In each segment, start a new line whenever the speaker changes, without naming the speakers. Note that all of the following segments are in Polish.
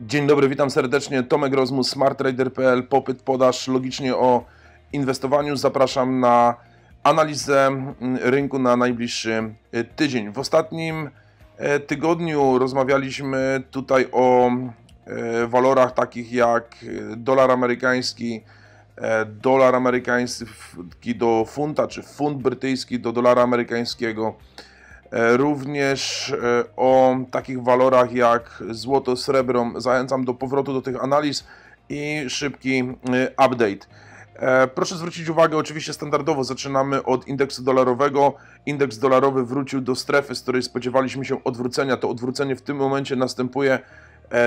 Dzień dobry, witam serdecznie. Tomek Rozmus, smarttrader.pl, popyt, podaż, logicznie o inwestowaniu. Zapraszam na analizę mm, rynku na najbliższy y, tydzień. W ostatnim e, tygodniu rozmawialiśmy tutaj o e, walorach takich jak e, dolar amerykański, dolar amerykański do funta, czy funt brytyjski do dolara amerykańskiego. Również o takich walorach jak złoto, srebro. Zachęcam do powrotu do tych analiz i szybki update. Proszę zwrócić uwagę, oczywiście standardowo zaczynamy od indeksu dolarowego. Indeks dolarowy wrócił do strefy, z której spodziewaliśmy się odwrócenia. To odwrócenie w tym momencie następuje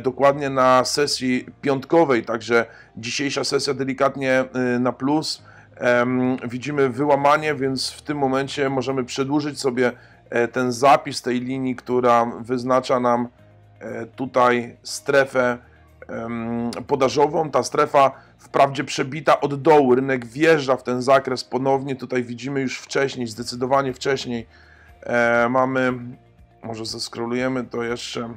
dokładnie na sesji piątkowej, także dzisiejsza sesja delikatnie na plus. Widzimy wyłamanie, więc w tym momencie możemy przedłużyć sobie ten zapis tej linii, która wyznacza nam tutaj strefę podażową. Ta strefa wprawdzie przebita od dołu, rynek wjeżdża w ten zakres ponownie. Tutaj widzimy już wcześniej, zdecydowanie wcześniej. E, mamy, może zeskrolujemy to jeszcze,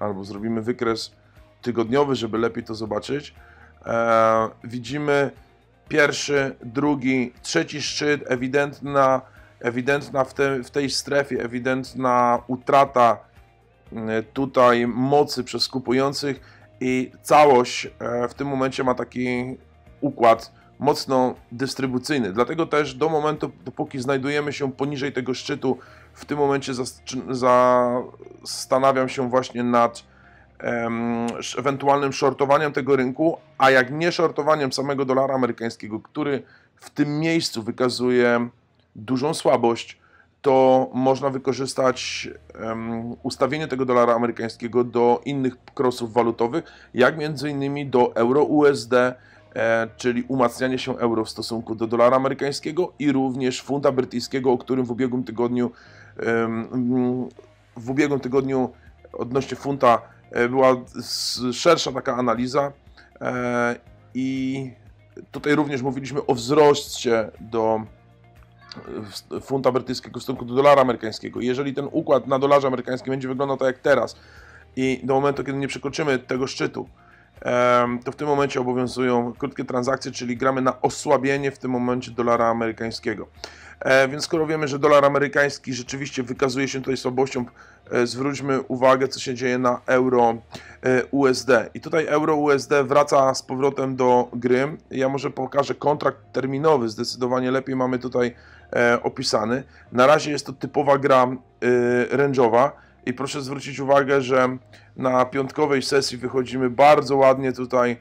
albo zrobimy wykres tygodniowy, żeby lepiej to zobaczyć. E, widzimy pierwszy, drugi, trzeci szczyt, ewidentna, ewidentna w, te, w tej strefie, ewidentna utrata E, tutaj mocy przez kupujących i całość e, w tym momencie ma taki układ mocno dystrybucyjny. Dlatego też do momentu, dopóki znajdujemy się poniżej tego szczytu, w tym momencie zastanawiam się właśnie nad ewentualnym shortowaniem tego rynku, a jak nie shortowaniem samego dolara amerykańskiego, który w tym miejscu wykazuje dużą słabość, to można wykorzystać um, ustawienie tego dolara amerykańskiego do innych crossów walutowych, jak między innymi do euro-USD, e, czyli umacnianie się euro w stosunku do dolara amerykańskiego i również funta brytyjskiego, o którym w ubiegłym tygodniu um, w ubiegłym tygodniu odnośnie funta e, była szersza taka analiza e, i tutaj również mówiliśmy o wzroście do funta brytyjskiego w stosunku do dolara amerykańskiego. Jeżeli ten układ na dolarze amerykańskim będzie wyglądał tak jak teraz i do momentu, kiedy nie przekroczymy tego szczytu, to w tym momencie obowiązują krótkie transakcje, czyli gramy na osłabienie w tym momencie dolara amerykańskiego. E, więc skoro wiemy, że dolar amerykański rzeczywiście wykazuje się tutaj słabością, e, zwróćmy uwagę, co się dzieje na euro e, USD. I tutaj euro USD wraca z powrotem do gry. Ja może pokażę kontrakt terminowy, zdecydowanie lepiej mamy tutaj opisany. Na razie jest to typowa gra range'owa i proszę zwrócić uwagę, że na piątkowej sesji wychodzimy bardzo ładnie tutaj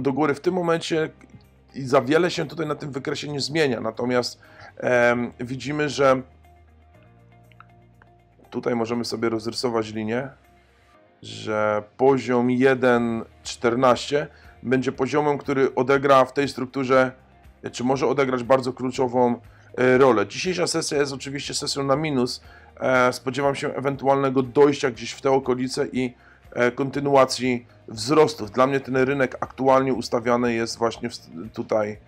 do góry. W tym momencie za wiele się tutaj na tym wykresie nie zmienia, natomiast widzimy, że tutaj możemy sobie rozrysować linię, że poziom 1.14 będzie poziomem, który odegra w tej strukturze, czy może odegrać bardzo kluczową e, rolę. Dzisiejsza sesja jest oczywiście sesją na minus. E, spodziewam się ewentualnego dojścia gdzieś w te okolice i e, kontynuacji wzrostów. Dla mnie ten rynek aktualnie ustawiany jest właśnie tutaj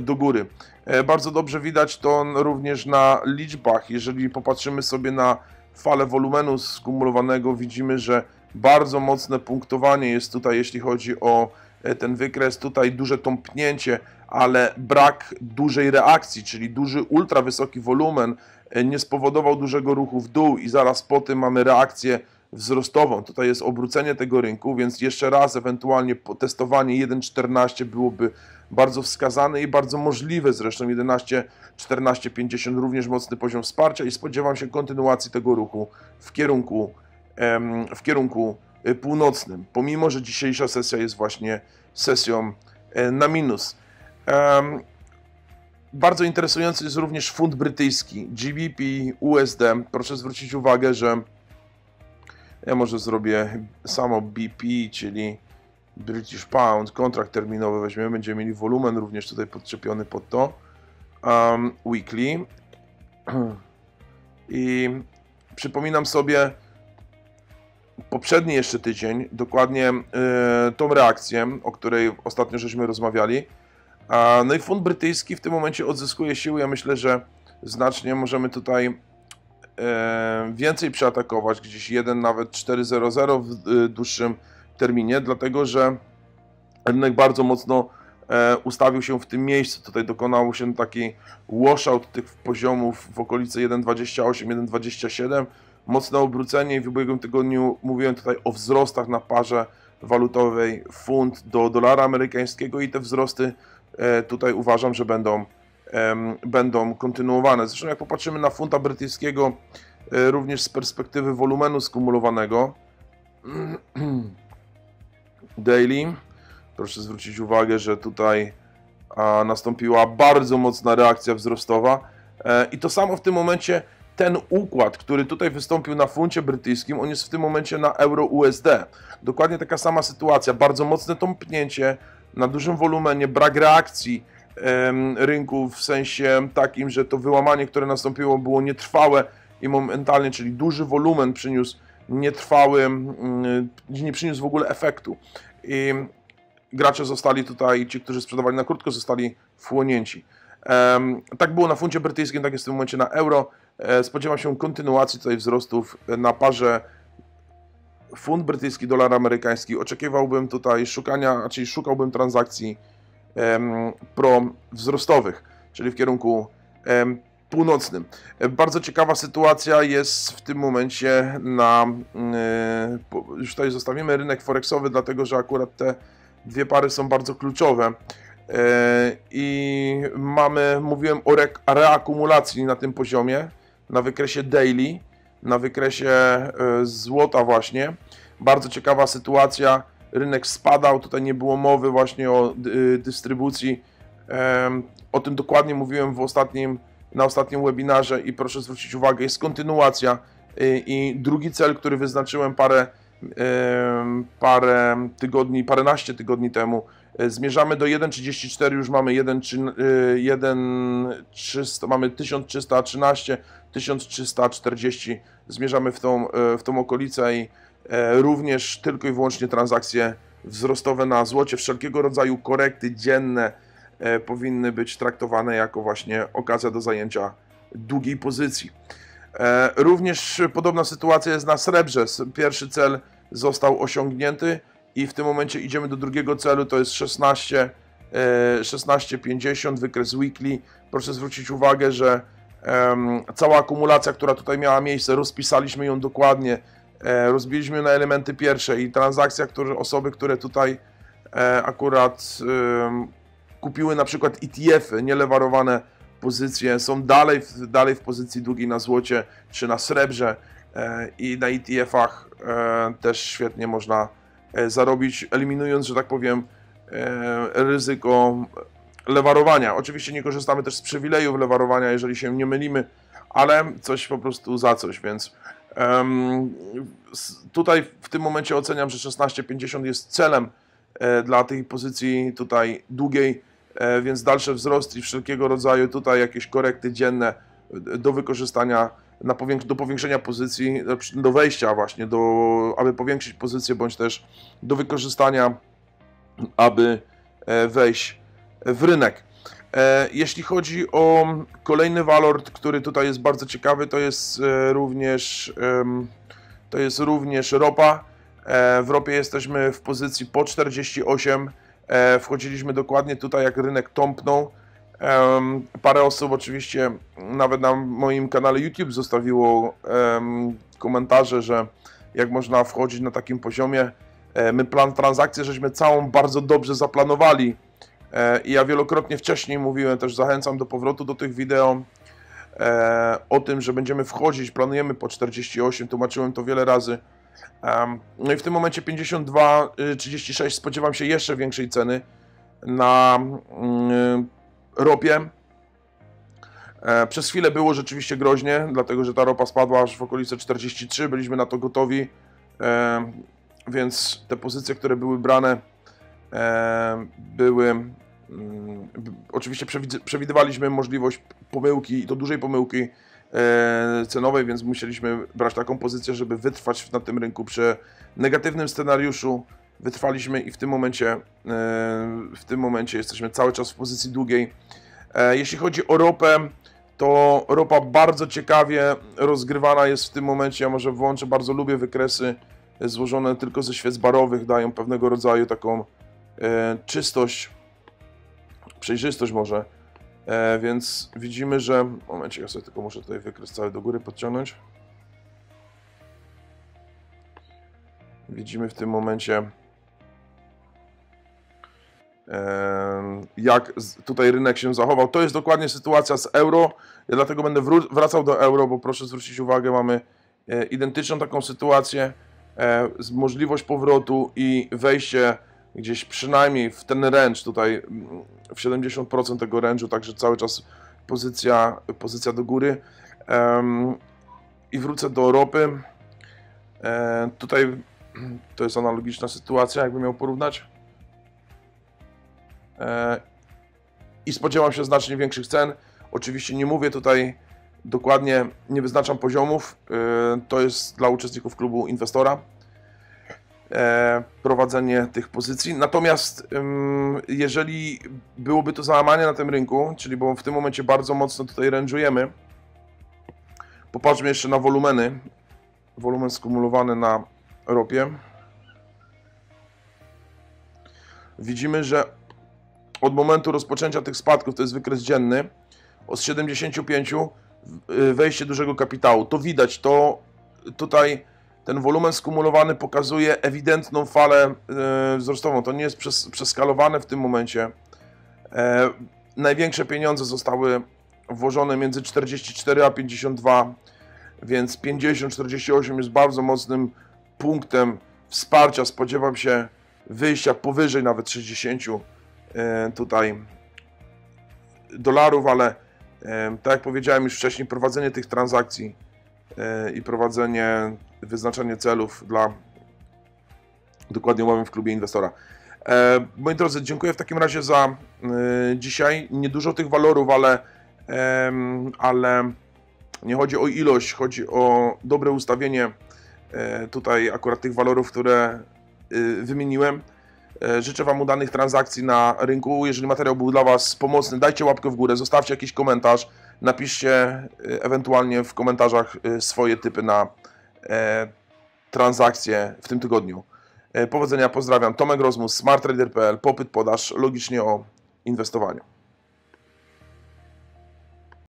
do góry. E, bardzo dobrze widać to również na liczbach. Jeżeli popatrzymy sobie na falę wolumenu skumulowanego, widzimy, że bardzo mocne punktowanie jest tutaj, jeśli chodzi o e, ten wykres. Tutaj duże tąpnięcie, ale brak dużej reakcji, czyli duży ultra wysoki wolumen e, nie spowodował dużego ruchu w dół i zaraz po tym mamy reakcję wzrostową. Tutaj jest obrócenie tego rynku, więc jeszcze raz ewentualnie testowanie 1.14 byłoby bardzo wskazane i bardzo możliwe. Zresztą 11, 14, 50 również mocny poziom wsparcia i spodziewam się kontynuacji tego ruchu w kierunku, w kierunku e, północnym, pomimo, że dzisiejsza sesja jest właśnie sesją e, na minus. Bardzo interesujący jest również funt brytyjski, GBP, USD. Proszę zwrócić uwagę, że ja może zrobię samo BP, czyli British Pound, kontrakt terminowy weźmiemy, będziemy mieli wolumen również tutaj podczepiony pod to. Um, weekly. I przypominam sobie poprzedni jeszcze tydzień, dokładnie y, tą reakcję, o której ostatnio żeśmy rozmawiali. No i fund brytyjski w tym momencie odzyskuje siły. Ja myślę, że znacznie możemy tutaj e, więcej przeatakować, gdzieś 1 nawet 4.00 w e, dłuższym terminie, dlatego że rynek bardzo mocno e, ustawił się w tym miejscu. Tutaj dokonał się taki washout tych poziomów w okolicy 1.28, 1.27, mocne obrócenie i w ubiegłym tygodniu mówiłem tutaj o wzrostach na parze walutowej funt do dolara amerykańskiego i te wzrosty tutaj uważam, że będą, będą kontynuowane. Zresztą jak popatrzymy na funta brytyjskiego e, również z perspektywy wolumenu skumulowanego daily, proszę zwrócić uwagę, że tutaj nastąpiła bardzo mocna reakcja wzrostowa e, i to samo w tym momencie ten układ, który tutaj wystąpił na funcie brytyjskim, on jest w tym momencie na euro USD. Dokładnie taka sama sytuacja, bardzo mocne tąpnięcie na dużym wolumenie, brak reakcji rynku w sensie takim, że to wyłamanie, które nastąpiło było nietrwałe i momentalnie, czyli duży wolumen przyniósł nietrwały, mm, nie przyniósł w ogóle efektu. I gracze zostali tutaj, ci, którzy sprzedawali na krótko, zostali wchłonięci. Tak było na funcie brytyjskim, tak jest w tym momencie na euro. E, spodziewam się kontynuacji tutaj wzrostów na parze funt brytyjski, dolar amerykański. Oczekiwałbym tutaj szukania, czyli szukałbym transakcji pro wzrostowych, czyli w kierunku północnym. E, bardzo ciekawa sytuacja jest w tym momencie na, e, już tutaj zostawimy rynek forexowy, dlatego że akurat te dwie pary są bardzo kluczowe. I mamy, mówiłem o reakumulacji na tym poziomie na wykresie daily, na wykresie e, złota właśnie. Bardzo ciekawa sytuacja, rynek spadał, tutaj nie było mowy właśnie o e, dystrybucji. O tym dokładnie mówiłem w ostatnim, na ostatnim webinarze i proszę zwrócić uwagę, jest kontynuacja e, i drugi cel, który wyznaczyłem parę, parę tygodni, paręnaście tygodni temu, zmierzamy do 1.34, już mamy 1.300, mamy 1313, 1340 zmierzamy w tą, e, w tą okolicę i e, również tylko i wyłącznie transakcje wzrostowe na złocie, wszelkiego rodzaju korekty dzienne e, powinny być traktowane jako właśnie okazja do zajęcia długiej pozycji. Również podobna sytuacja jest na srebrze. Pierwszy cel został osiągnięty i w tym momencie idziemy do drugiego celu, to jest 16, 16,50 wykres weekly. Proszę zwrócić uwagę, że cała akumulacja, która tutaj miała miejsce, rozpisaliśmy ją dokładnie, e, rozbiliśmy na elementy pierwsze i transakcja, które, osoby, które tutaj e, akurat kupiły na przykład ETF-y, nielewarowane pozycje, są dalej, dalej w pozycji długiej na złocie czy na srebrze e, i na ETF-ach też świetnie można zarobić, eliminując, że tak powiem, ryzyko lewarowania. Oczywiście nie korzystamy też z przywilejów lewarowania, jeżeli się nie mylimy, ale coś po prostu za coś, więc um, tutaj w tym momencie oceniam, że 16,50 jest celem e, dla tej pozycji tutaj długiej, e, więc dalszy wzrost i wszelkiego rodzaju tutaj jakieś korekty dzienne do wykorzystania na do powiększenia pozycji, do wejścia właśnie, do, aby powiększyć pozycję, bądź też do wykorzystania, aby e, wejść w rynek. E, jeśli chodzi o kolejny walor, który tutaj jest bardzo ciekawy, to jest e, również, to jest również ropa. W ropie jesteśmy w pozycji po 48. Wchodziliśmy dokładnie tutaj, jak rynek tąpnął. Parę osób oczywiście nawet na moim kanale YouTube zostawiło komentarze, że jak można wchodzić na takim poziomie. My plan transakcji żeśmy całą bardzo dobrze zaplanowali E, I ja wielokrotnie wcześniej mówiłem, też zachęcam do powrotu do tych wideo e, o tym, że będziemy wchodzić, planujemy po 48, tłumaczyłem to wiele razy. No i w tym momencie 52,36 spodziewam się jeszcze większej ceny na mm, ropie. E, przez chwilę było rzeczywiście groźnie, dlatego że ta ropa spadła aż w okolice 43, byliśmy na to gotowi, więc te pozycje, które były brane, były. Mm, oczywiście przewidywaliśmy możliwość pomyłki i to dużej pomyłki e, cenowej, więc musieliśmy brać taką pozycję, żeby wytrwać na tym rynku przy negatywnym scenariuszu. Wytrwaliśmy i w tym momencie, e, w tym momencie jesteśmy cały czas w pozycji długiej. E, jeśli chodzi o ropę, to ropa bardzo ciekawie rozgrywana jest w tym momencie. Ja może włączę, bardzo lubię wykresy złożone tylko ze świec barowych, dają pewnego rodzaju taką e, czystość, przejrzystość może. Więc widzimy, że. Momencie, ja sobie tylko muszę tutaj wykres cały do góry podciągnąć. Widzimy w tym momencie, jak tutaj rynek się zachował. To jest dokładnie sytuacja z euro. Ja dlatego będę wracał do euro, bo proszę zwrócić uwagę, mamy e, identyczną taką sytuację, e, możliwość powrotu i wejście gdzieś przynajmniej w ten range tutaj w 70% tego range'u, także cały czas pozycja, pozycja do góry. I wrócę do ropy. E, tutaj to jest analogiczna sytuacja, jakbym miał porównać. E, I spodziewam się znacznie większych cen. Oczywiście nie mówię tutaj dokładnie, nie wyznaczam poziomów. E, To jest dla uczestników klubu inwestora e, prowadzenie tych pozycji. Natomiast jeżeli byłoby to załamanie na tym rynku, czyli bo w tym momencie bardzo mocno tutaj range'ujemy, popatrzmy jeszcze na wolumeny. Wolumen skumulowany na ropie. Widzimy, że od momentu rozpoczęcia tych spadków, to jest wykres dzienny, od 75 y, wejście dużego kapitału. To widać, to tutaj ten wolumen skumulowany pokazuje ewidentną falę e, wzrostową. To nie jest przes, przeskalowane w tym momencie. E, największe pieniądze zostały włożone między 44 a 52, więc 50-48 jest bardzo mocnym punktem wsparcia. Spodziewam się wyjścia powyżej nawet 60 e, tutaj dolarów, ale e, tak jak powiedziałem już wcześniej, prowadzenie tych transakcji e, i prowadzenie, wyznaczanie celów dla dokładnie omawiam w klubie inwestora. E, moi drodzy, dziękuję w takim razie za e, dzisiaj. Niedużo tych walorów, ale, ale nie chodzi o ilość, chodzi o dobre ustawienie e, tutaj akurat tych walorów, które wymieniłem. E, Życzę Wam udanych transakcji na rynku. Jeżeli materiał był dla Was pomocny, dajcie łapkę w górę, zostawcie jakiś komentarz, napiszcie e, ewentualnie w komentarzach e, swoje typy na transakcje w tym tygodniu. Powodzenia, pozdrawiam. Tomek Rozmus, smarttrader.pl, popyt, podaż, logicznie o inwestowaniu.